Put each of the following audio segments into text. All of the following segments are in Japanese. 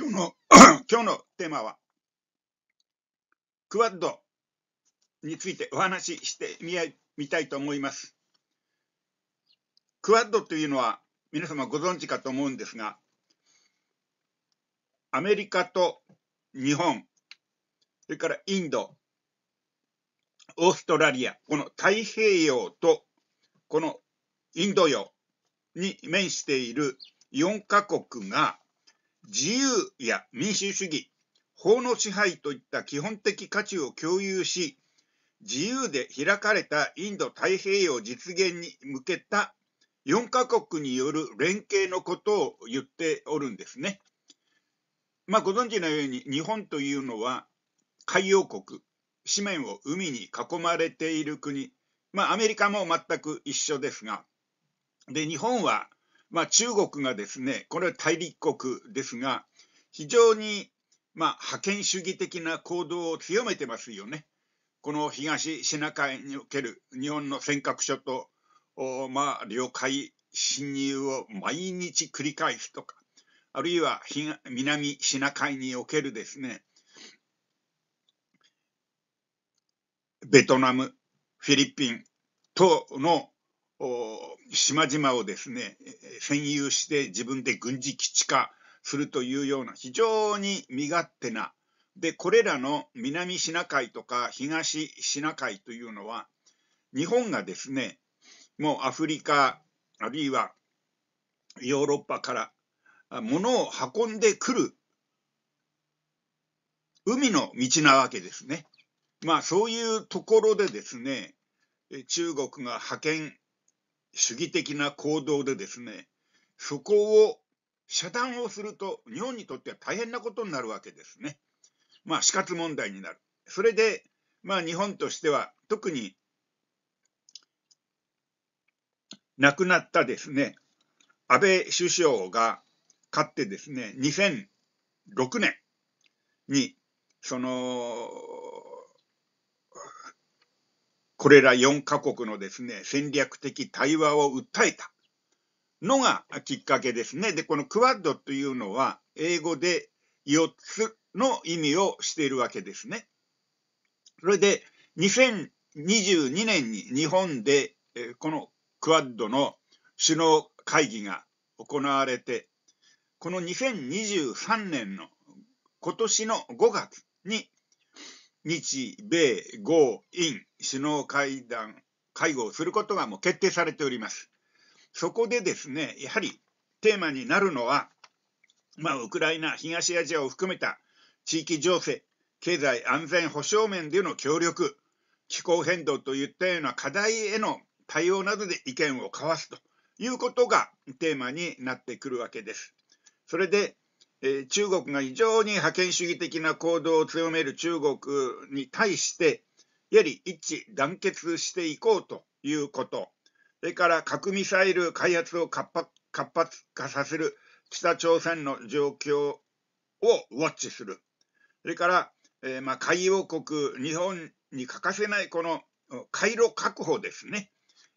今日の 今日のテーマは、クワッドについてお話ししてみみたいと思います。クワッドというのは皆様ご存知かと思うんですが、アメリカと日本、それからインド、オーストラリア、この太平洋とこのインド洋に面している4カ国が自由や民主主義、法の支配といった基本的価値を共有し、自由で開かれたインド太平洋実現に向けた4カ国による連携のことを言っておるんですね。まあ、ご存知のように日本というのは海洋国、紙面を海に囲まれている国、まあ、アメリカも全く一緒ですが、で、日本はまあ、中国がですね、これは大陸国ですが、非常に、まあ、覇権主義的な行動を強めてますよね。この東シナ海における日本の尖閣諸島、まあ、領海侵入を毎日繰り返すとか、あるいは南シナ海におけるですね、ベトナム、フィリピン等の島々をですね、占有して自分で軍事基地化するというような非常に身勝手な、で、これらの南シナ海とか東シナ海というのは、日本がですね、もうアフリカ、あるいはヨーロッパから物を運んでくる海の道なわけですね。まあそういうところでですね、中国が覇権主義的な行動でですね、そこを遮断をすると日本にとっては大変なことになるわけですね。まあ死活問題になる。それで、まあ日本としては特に亡くなったですね、安倍首相がかってですね、2006年に、その、これら4カ国のですね、戦略的対話を訴えたのがきっかけですね。で、このクワッドというのは、英語で4つの意味をしているわけですね。それで、2022年に日本で、このクワッドの首脳会議が行われて、この2023年の今年の5月に日米豪印首脳会談、会合をすることがもう決定されております。そこでですね、やはりテーマになるのは、まあ、ウクライナ、東アジアを含めた地域情勢、経済安全保障面での協力、気候変動といったような課題への対応などで意見を交わすということがテーマになってくるわけです。それで、え、中国が非常に覇権主義的な行動を強める中国に対して、やはり一致団結していこうということ、それから核ミサイル開発を活発化させる北朝鮮の状況をウォッチする、それから、えー、まあ、海洋国、日本に欠かせないこの回路確保ですね。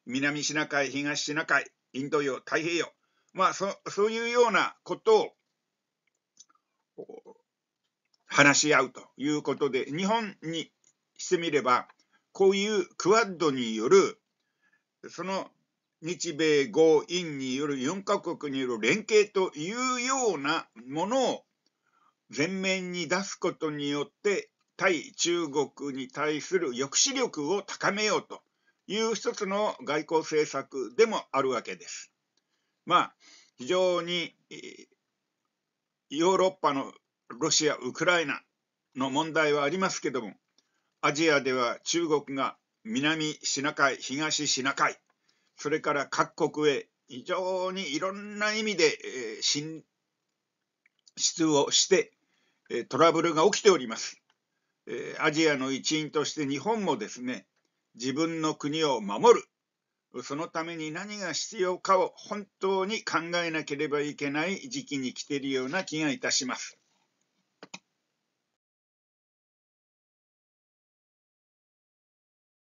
南シナ海、東シナ海、インド洋、太平洋、まあそ、そういうようなことを話し合うということで、日本にしてみれば、こういうクワッドによる、その日米豪印による4カ国による連携というようなものを前面に出すことによって、対中国に対する抑止力を高めようという一つの外交政策でもあるわけです。まあ、非常にヨーロッパのロシア、ウクライナの問題はありますけども、アジアでは中国が南シナ海、東シナ海、それから各国へ非常にいろんな意味で、進出をして、トラブルが起きております、アジアの一員として日本もですね、自分の国を守る、そのために何が必要かを本当に考えなければいけない時期に来ているような気がいたします。